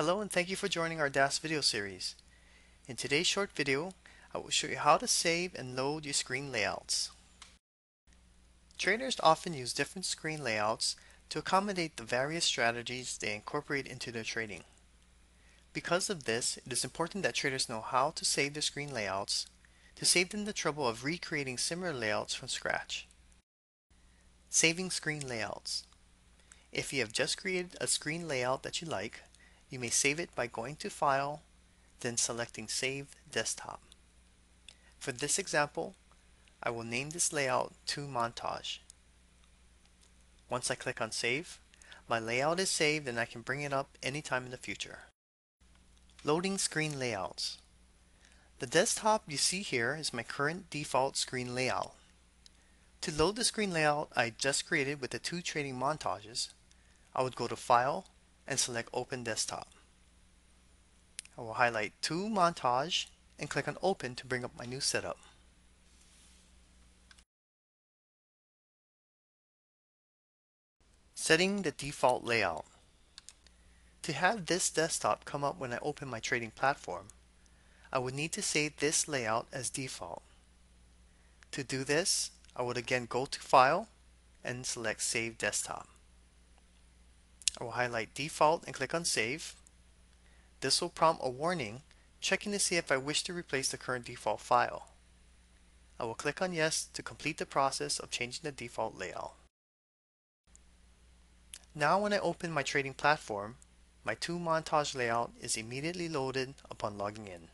Hello and thank you for joining our DAS video series. In today's short video, I will show you how to save and load your screen layouts. Traders often use different screen layouts to accommodate the various strategies they incorporate into their trading. Because of this, it is important that traders know how to save their screen layouts to save them the trouble of recreating similar layouts from scratch. Saving screen layouts. If you have just created a screen layout that you like, you may save it by going to File, then selecting Save Desktop. For this example, I will name this layout to Montage. Once I click on Save, my layout is saved and I can bring it up anytime in the future. Loading screen layouts. The desktop you see here is my current default screen layout. To load the screen layout I just created with the two trading montages, I would go to File, and select Open Desktop. I will highlight to Montage and click on Open to bring up my new setup. Setting the default layout. To have this desktop come up when I open my trading platform, I would need to save this layout as default. To do this, I would again go to File and select Save Desktop. I will highlight default and click on save. This will prompt a warning checking to see if I wish to replace the current default file. I will click on yes to complete the process of changing the default layout. Now when I open my trading platform, my two montage layout is immediately loaded upon logging in.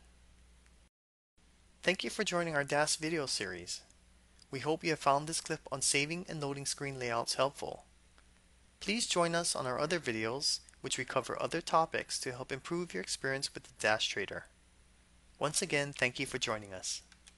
Thank you for joining our DAS video series. We hope you have found this clip on saving and loading screen layouts helpful. Please join us on our other videos, which we cover other topics to help improve your experience with the DAS Trader. Once again, thank you for joining us.